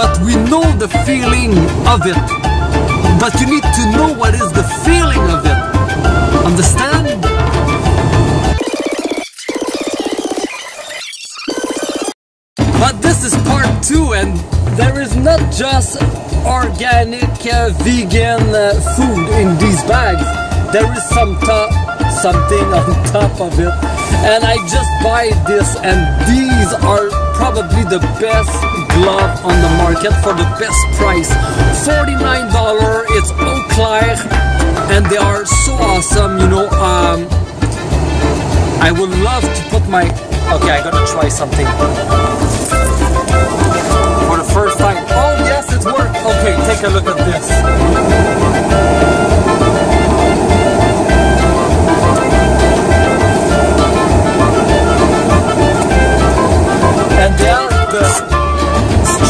but we know the feeling of it. But you need to know what is the feeling of it. Understand? But this is part two, and there is not just organic uh, vegan uh, food in these bags. There is some top, something on top of it, and I just buy this, and these are probably the best glove on the market for the best price. $49, it's Auclair, and they are so awesome, you know. Um, I would love to put my. Okay, I gotta try something for the first time. Oh yes, it worked. Okay, take a look at this.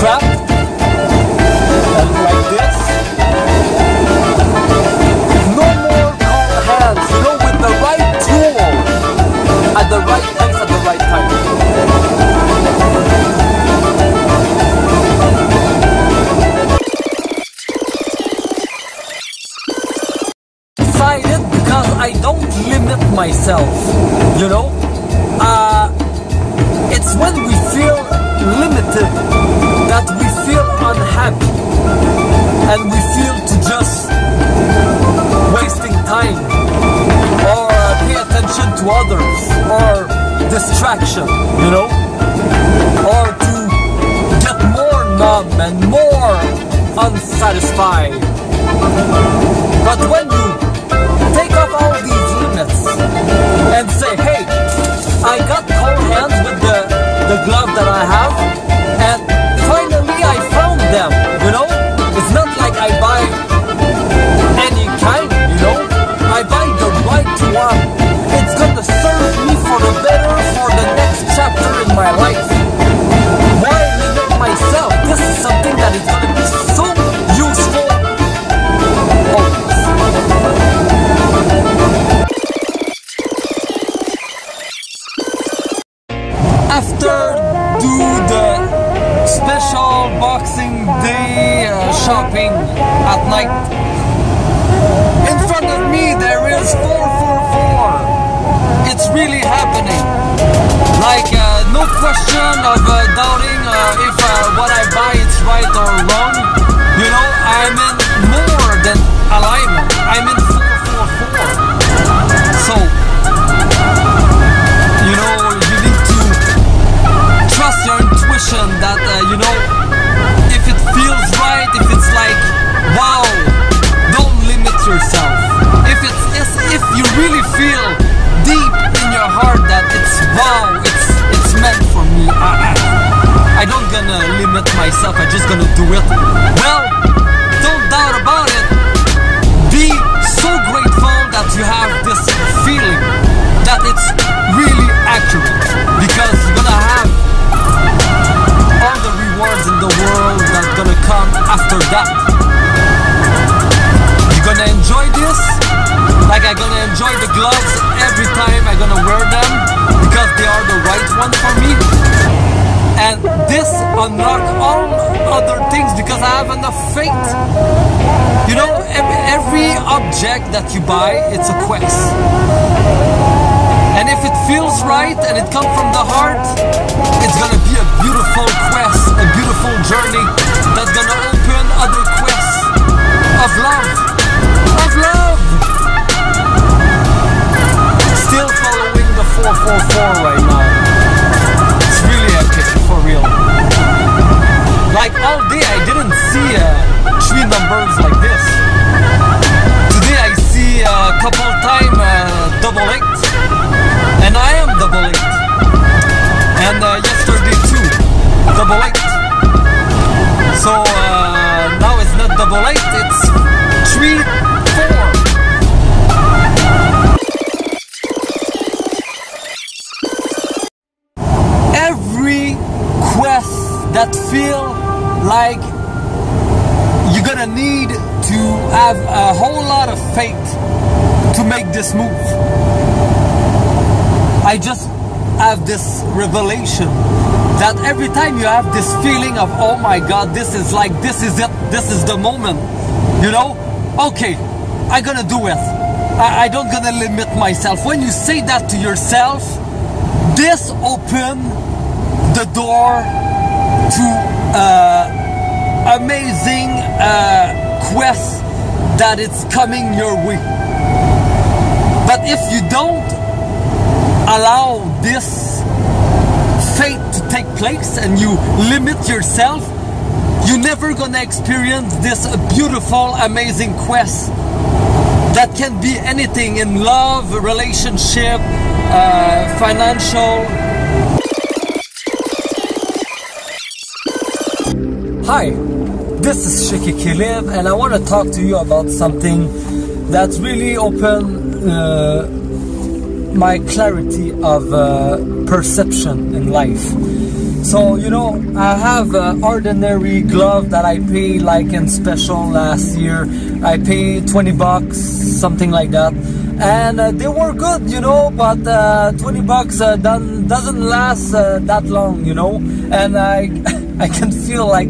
Strap, and like this. No more cold hands. Know, with the right tool at the right place at the right time. decided because I don't limit myself, you know? Uh, it's when we feel limited that we feel unhappy and we feel to just wasting time or pay attention to others or distraction, you know? Or to get more numb and more unsatisfied. But when you take off all these limits and say, hey, I got cold hands with the, the glove that I have, and chapter object that you buy, it's a quest. And if it feels right and it comes from the heart, it's gonna be a beautiful quest, a beautiful journey that's gonna open other quests of love. Of love! Still following the 444 right now. It's really epic, for real. Like all day I didn't uh, a couple time uh, double eight, and I am double eight, and uh, yesterday too, double eight. So uh, now it's not double eight, it's three four. Every quest that feel like have a whole lot of faith to make this move. I just have this revelation that every time you have this feeling of, oh my God, this is like, this is it, this is the moment, you know, okay, I'm gonna do it. I, I don't gonna limit myself. When you say that to yourself, this open the door to uh, amazing uh, quest that it's coming your way. But if you don't allow this fate to take place and you limit yourself, you're never gonna experience this beautiful, amazing quest that can be anything in love, relationship, uh, financial. Hi, this is Chic Équilibre and I want to talk to you about something that's really opened uh, my clarity of uh, perception in life. So, you know, I have an ordinary glove that I paid like in special last year. I paid 20 bucks, something like that. And uh, they were good, you know, but uh, 20 bucks uh, doesn't, doesn't last uh, that long, you know. And I, I can feel like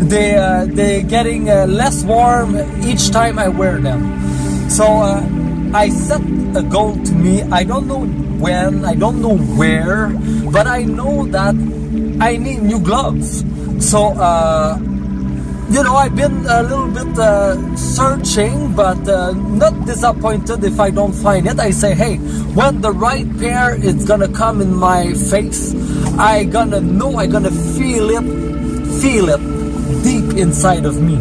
they, uh, they're getting uh, less warm each time I wear them. So I set a goal to me. I don't know when, I don't know where, but I know that I need new gloves. So, uh, you know, I've been a little bit uh, searching, but uh, not disappointed if I don't find it. I say, hey, when the right pair is gonna come in my face, I gonna know, I gonna feel it, feel it inside of me.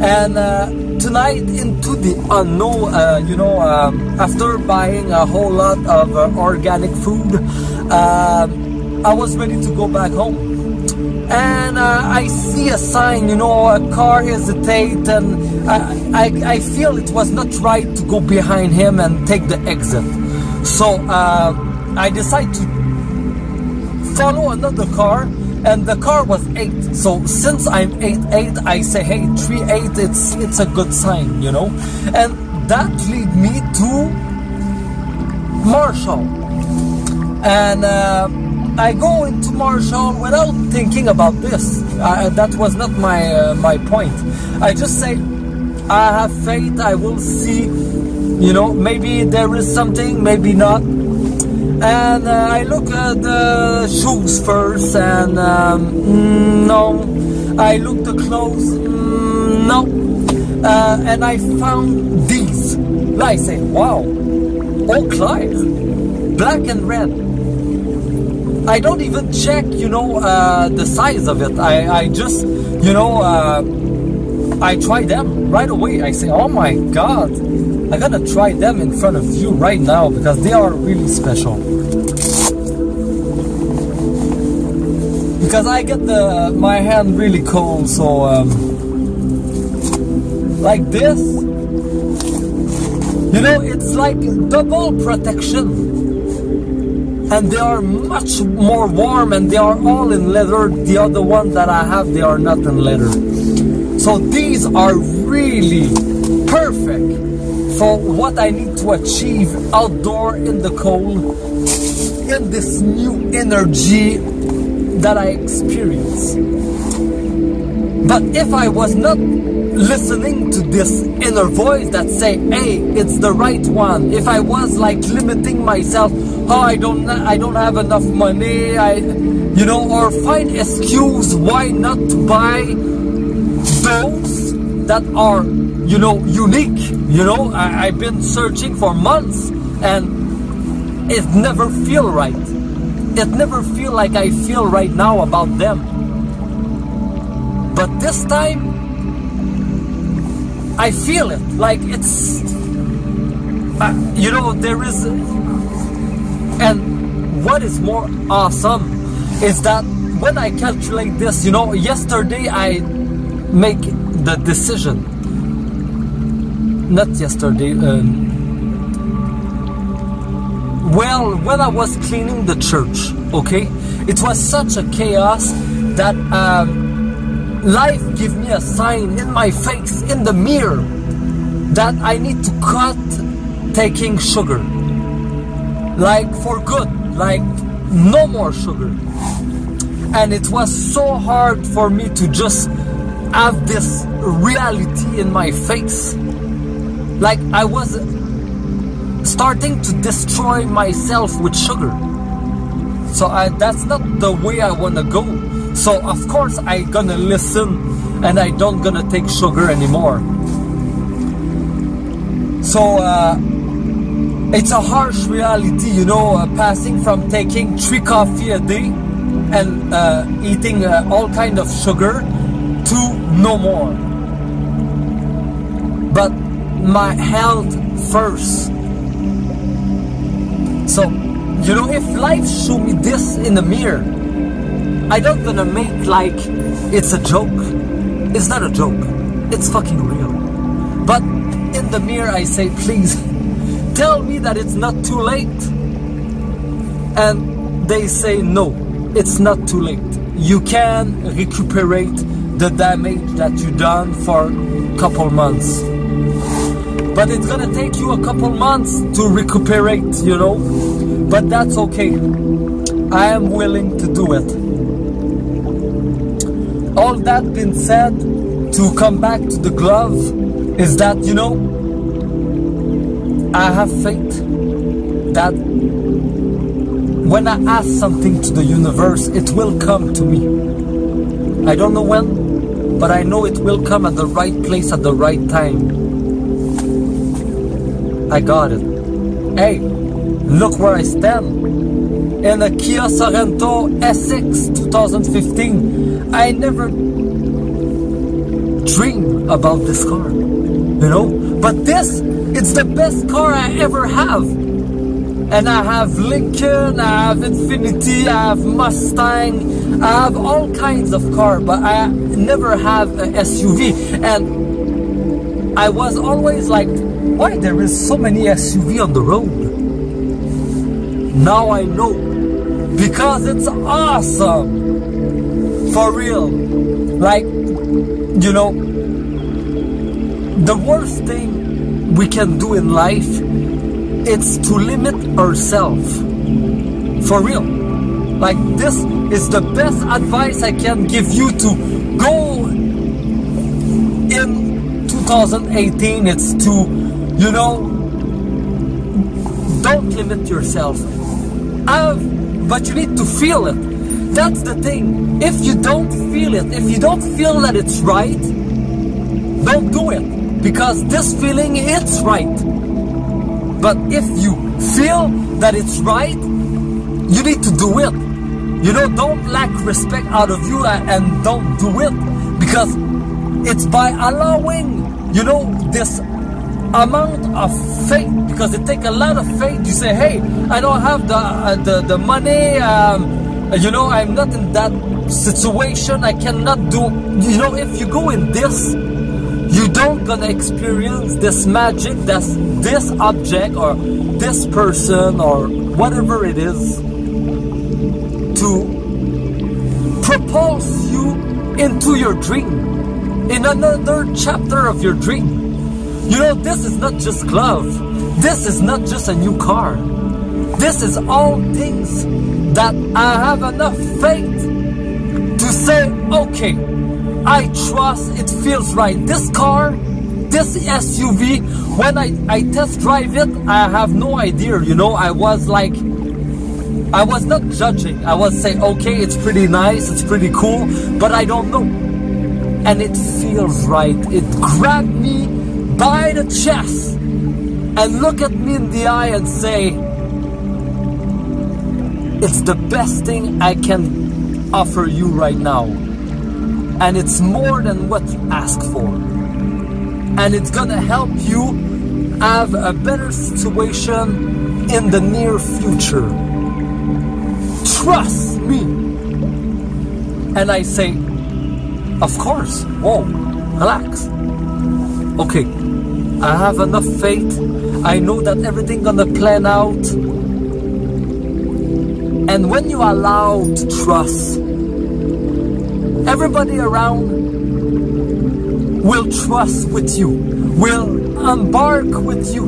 And uh, tonight into the unknown, uh, you know, um, after buying a whole lot of uh, organic food, um, I was ready to go back home. And uh, I see a sign, you know, a car hesitate, and I, I, I, feel it was not right to go behind him and take the exit. So uh, I decide to follow another car and the car was 8 so since I'm 8 8 I say hey 3 8 it's it's a good sign you know? And that lead me to Marshall. And uh, I go into Marshall without thinking about this. Uh, that was not my uh, my point. I just say I have faith. I will see you know maybe there is something maybe not and uh, I look at the shoes first and um, mm, no. I look the clothes mm, no. Uh, and I found these. I say wow Auclair black and red. I don't even check you know uh, the size of it. I, I just you know uh, I try them right away. I say oh my god I gotta try them in front of you right now because they are really special. Because I get the my hand really cold, so um, like this, you know, it's like double protection. And they are much more warm and they are all in leather. The other one that I have, they are not in leather. So these are really perfect for what I need to achieve outdoor in the cold in this new energy that I experience. But if I was not listening to this inner voice that say, hey, it's the right one, if I was like limiting myself, oh, I don't, I don't have enough money, I, you know, or find excuse why not to buy those that are you know, unique. You know, I, have been searching for months and it never feel right. It never feel like I feel right now about them. But this time, I feel it. Like it's, uh, you know, there is, and what is more awesome is that when I calculate this, you know, yesterday I make the decision not yesterday. Um, well, when I was cleaning the church, okay, it was such a chaos that um, life gave me a sign in my face, in the mirror, that I need to cut taking sugar. Like for good, like no more sugar. And it was so hard for me to just have this reality in my face. Like I was starting to destroy myself with sugar. So I, that's not the way I want to go. So of course I gonna listen and I don't gonna take sugar anymore. So uh, it's a harsh reality, you know, uh, passing from taking three coffee a day and uh, eating uh, all kind of sugar to no more. But my health first. So, you know, if life show me this in the mirror, I don't gonna make like it's a joke. It's not a joke. It's fucking real. But in the mirror, I say, please tell me that it's not too late. And they say, no, it's not too late. You can recuperate the damage that you done for a couple months. But it's gonna take you a couple months to recuperate, you know. But that's okay. I am willing to do it. All that being said, to come back to the glove, is that, you know, I have faith that when I ask something to the universe, it will come to me. I don't know when, but I know it will come at the right place at the right time. I got it. Hey, look where I stand. In a Kia Sorento SX 2015, I never dream about this car, you know? But this, it's the best car I ever have. And I have Lincoln, I have Infiniti, I have Mustang, I have all kinds of car, but I never have a SUV. And I was always like, why there is so many SUV on the road? Now I know, because it's awesome, for real. Like, you know, the worst thing we can do in life it's to limit ourselves. For real. Like this is the best advice i can give you to go in 2018 it's to you know don't limit yourself. Have but you need to feel it. That's the thing. If you don't feel it if you don't feel that it's right don't do it. Because this feeling it's right. But if you feel that it's right you need to do it. You know don't lack respect out of you uh, and don't do it. Because it's by allowing you know this amount of faith because it takes a lot of faith. You say hey i don't have the uh, the, the money um, you know i'm not in that situation. I cannot do you know if you go in this you don't gonna experience this magic that this object or this person or whatever it is to propulse you into your dream. In another chapter of your dream you know this is not just glove this is not just a new car this is all things that i have enough faith to say okay I trust it feels right. This car, this SUV, when I, I test drive it, I have no idea, you know, I was like, I was not judging. I was saying, okay, it's pretty nice, it's pretty cool, but I don't know. And it feels right. It grabbed me by the chest and look at me in the eye and say, it's the best thing I can offer you right now. And it's more than what you ask for. And it's gonna help you have a better situation in the near future. Trust me. And I say of course. Whoa relax. Okay I have enough faith I know that everything gonna plan out and when you allow to trust everybody around will trust with you, will embark with you.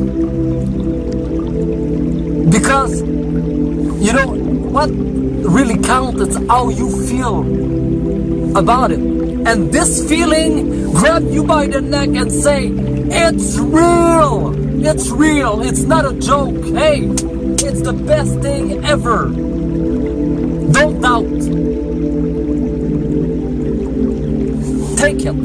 Because, you know, what really counts is how you feel about it. And this feeling grab you by the neck and say, it's real! It's real! It's not a joke! Hey! It's the best thing ever! Don't doubt! Take it!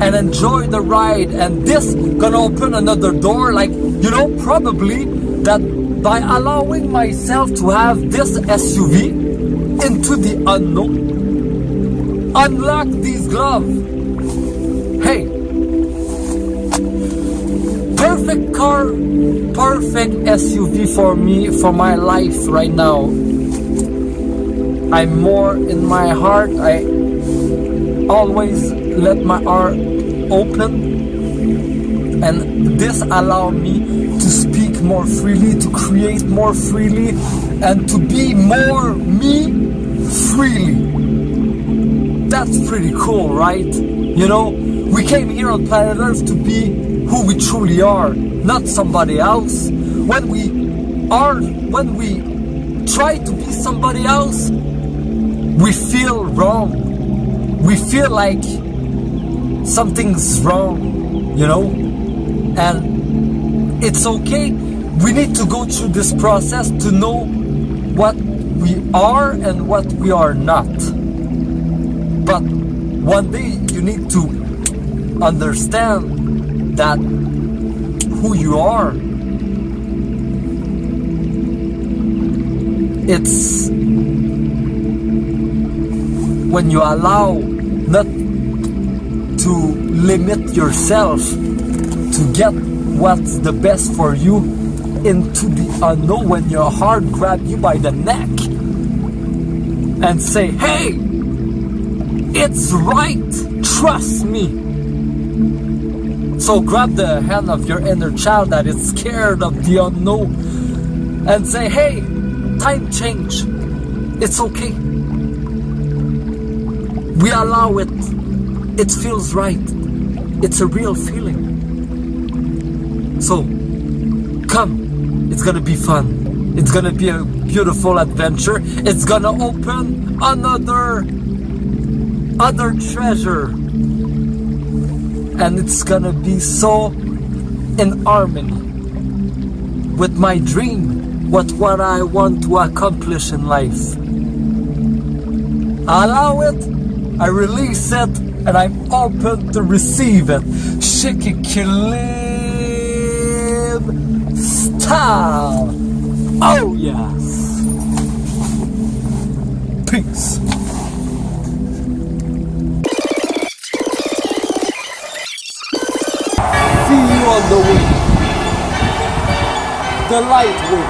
And enjoy the ride and this gonna open another door like, you know, probably that by allowing myself to have this SUV into the unknown unlock these gloves. Car, perfect SUV for me, for my life right now. I'm more in my heart. I always let my heart open and this allow me to speak more freely, to create more freely and to be more me freely that's pretty cool, right? You know, we came here on planet Earth to be who we truly are, not somebody else. When we are, when we try to be somebody else, we feel wrong. We feel like something's wrong, you know? And it's okay. We need to go through this process to know what we are and what we are not. But one day you need to understand that who you are. It's when you allow not to limit yourself to get what's the best for you into the unknown when your heart grab you by the neck and say, hey, it's right. Trust me. So grab the hand of your inner child that is scared of the unknown and say, hey, time change. It's okay. We allow it. It feels right. It's a real feeling. So, come. It's gonna be fun. It's gonna be a beautiful adventure. It's gonna open another other treasure. And it's gonna be so in harmony with my dream, with what I want to accomplish in life. I allow it, I release it, and I'm open to receive it. Chic Équilibre style. Oh yes. Peace. The light wing.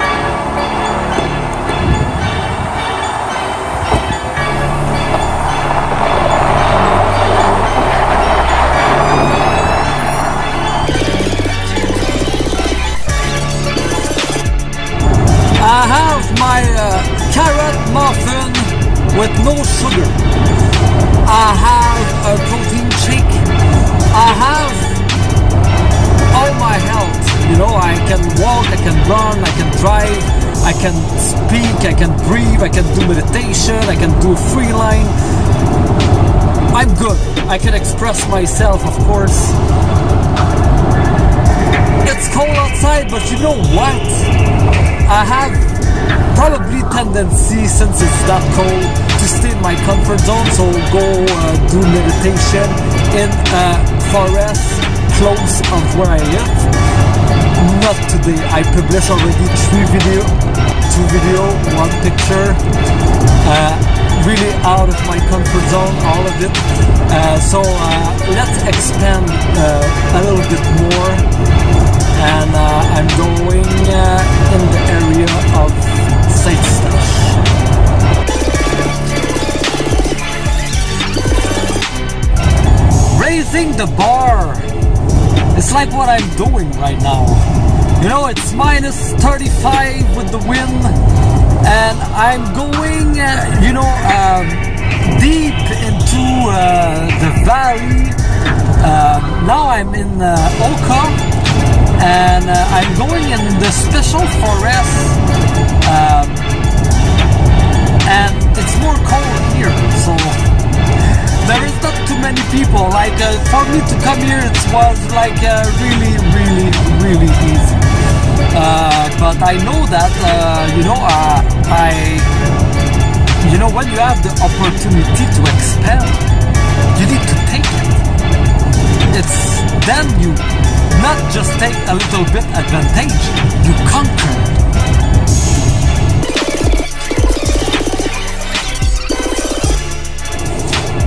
I have my uh, carrot muffin with no sugar. I have a protein shake. I have all my health. You know, I can walk, I can run, I can drive, I can speak, I can breathe, I can do meditation, I can do freeline. I'm good. I can express myself, of course. It's cold outside, but you know what? I have probably tendency since it's that cold to stay in my comfort zone so go uh, do meditation in a forest close of where I live. Not today. I published already three video, two video, one picture. Uh, really out of my comfort zone, all of it. Uh, so uh, let's expand uh, a little bit more. And uh, I'm going in the area of Saint-Eustache. raising the bar. It's like what I'm doing right now. You know, it's minus 35 with the wind, and I'm going, uh, you know, um, deep into uh, the valley. Um, now I'm in uh, Oka and uh, I'm going in the special forest um, and it's more cold here so there is not too many people. Like uh, for me to come here it was like uh, really really really easy but I know that uh, you know I you know when you have the opportunity to expel you need to take it. It's then you not just take a little bit advantage you conquer.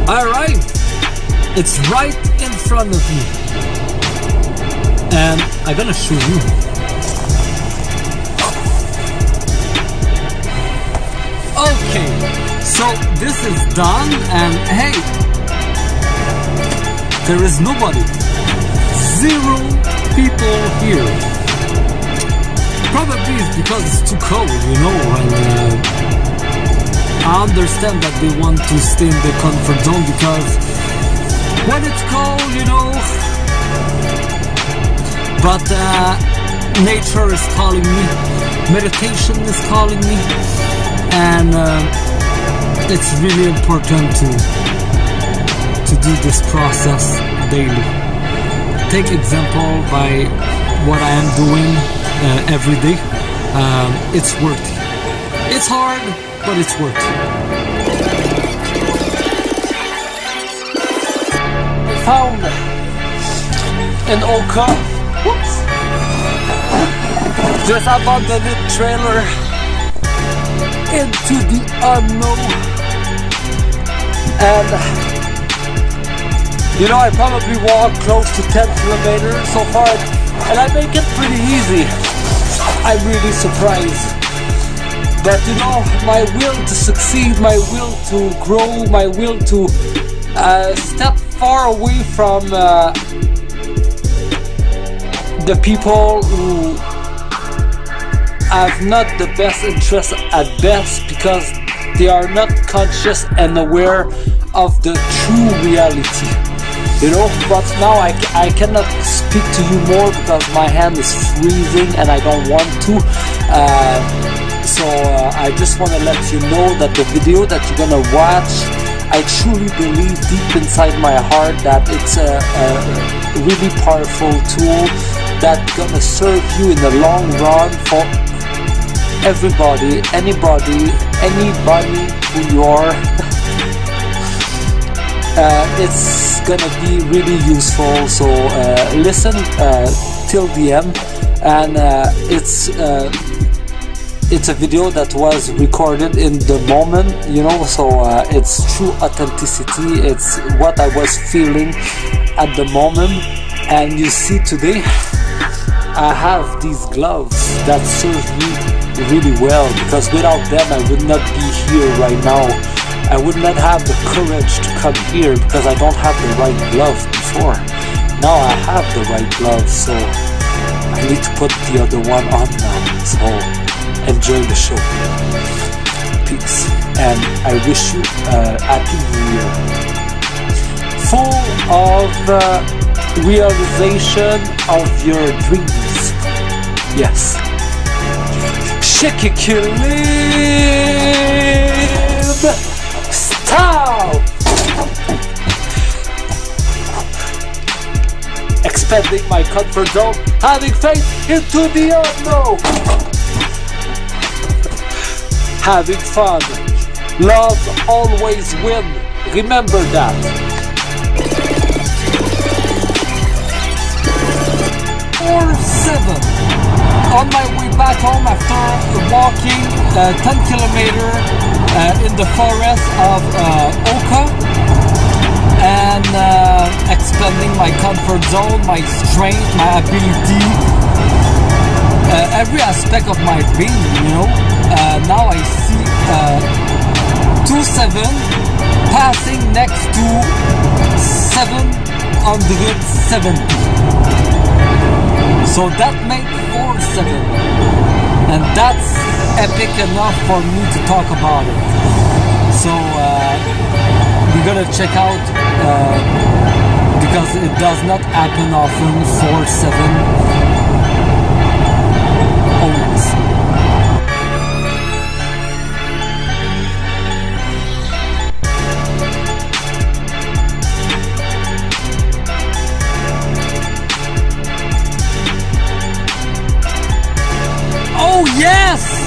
I arrived it's right in front of me. And I'm gonna show you okay so this is done and hey there is nobody. Zero people here. Probably it's because it's too cold you know and uh, I understand that they want to stay in the comfort zone because when it's cold you know. But uh, nature is calling me. Meditation is calling me and uh, it's really important to to do this process daily. Take example by what I am doing uh, every day. Um, it's worth it. It's hard but it's worth it. Found an Oka. Whoops. Just trailer into the unknown. And you know I probably walk close to 10 kilometers so far and I make it pretty easy. I'm really surprised. But you know my will to succeed my will to grow my will to uh, step far away from uh, the people who have not the best interest at best because they are not conscious and aware of the true reality you know? But now I, I cannot speak to you more because my hand is freezing and I don't want to uh, so uh, I just want to let you know that the video that you're gonna watch I truly believe deep inside my heart that it's a, a really powerful tool that's gonna serve you in the long run for everybody, anybody, anybody who you are. uh, it's gonna be really useful. So uh, listen uh, till the end, and uh, it's uh, it's a video that was recorded in the moment, you know. So uh, it's true authenticity. It's what I was feeling at the moment, and you see today. I have these gloves that serve me really well because without them I would not be here right now. I would not have the courage to come here because I don't have the right glove before. Now I have the right glove so I need to put the other one on now. So enjoy the show. Peace. And I wish you a happy new year. Full of uh, realization of your dreams. Yes. Chic Équilibre. Style. Expanding my comfort zone, having faith into the unknown. Having fun. Love always win. Remember that. Four seven. On my way back home after walking uh, 10 kilometer uh, in the forest of uh, Oka and uh, expanding my comfort zone, my strength, my ability, uh, every aspect of my being, you know. Uh, now I see two seven passing next to 770. So that made 4-7. And that's epic enough for me to talk about it. So uh, we're gonna check out uh, because it does not happen often 4 7 Yes!